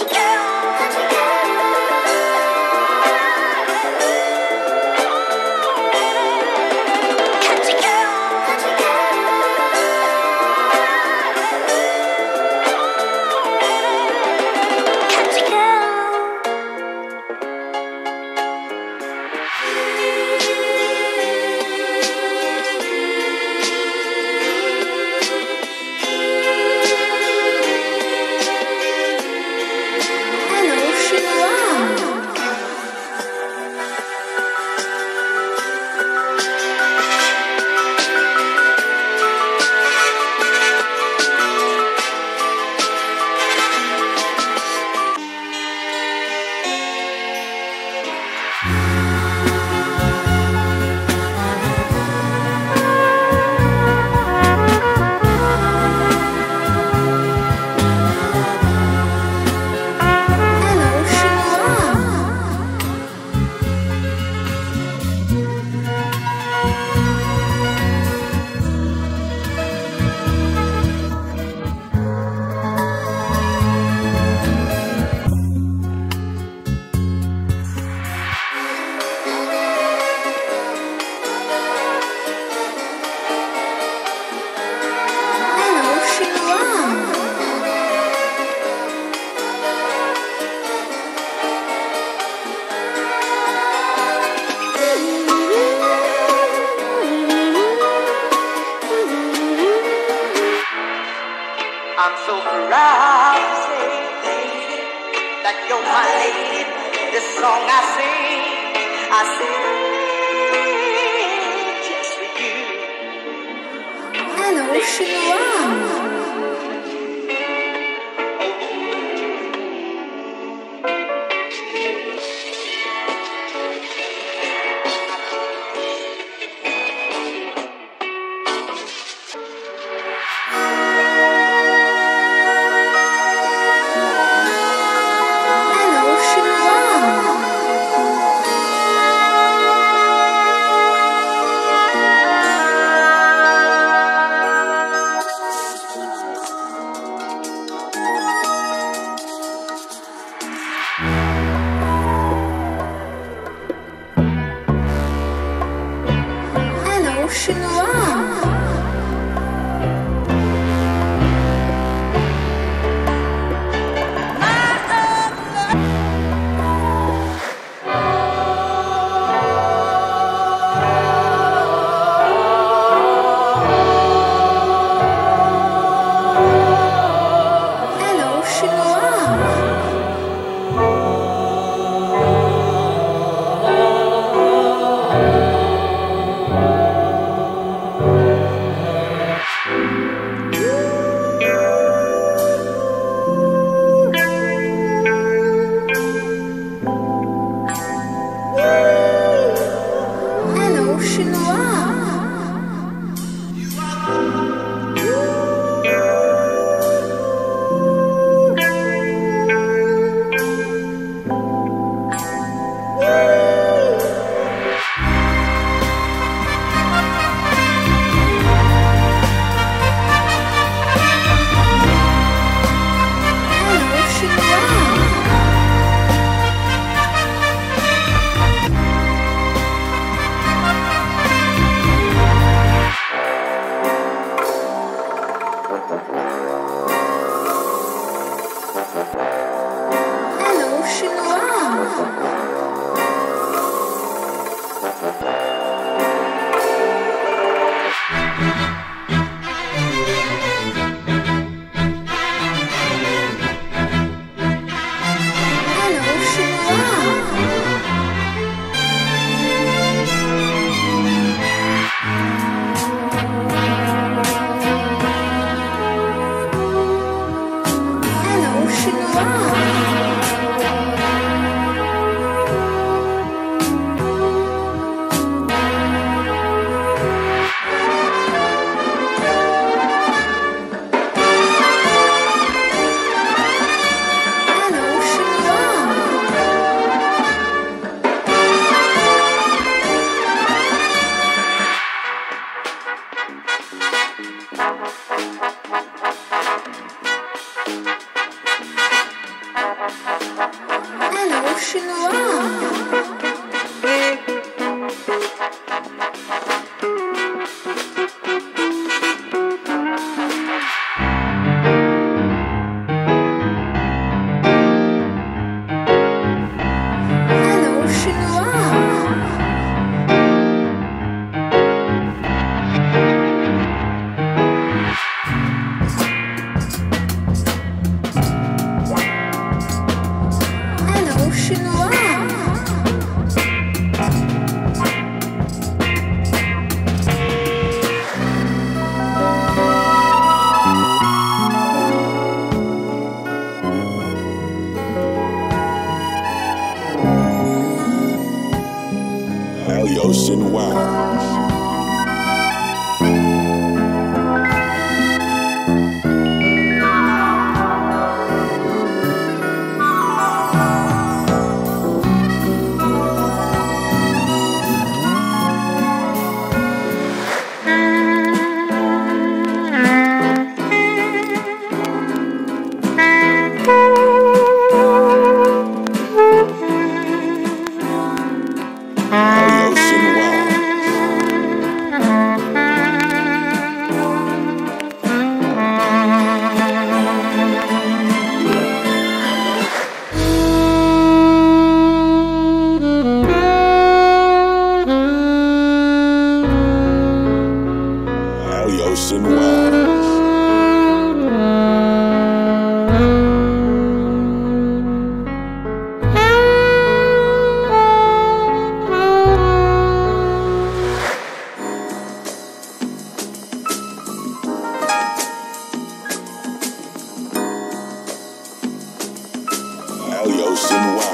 you, So proud to say that you're my lady. This song I sing, I sing just for you. wow. Ocean Wow. Alyoshin Wow. Alios And Wow.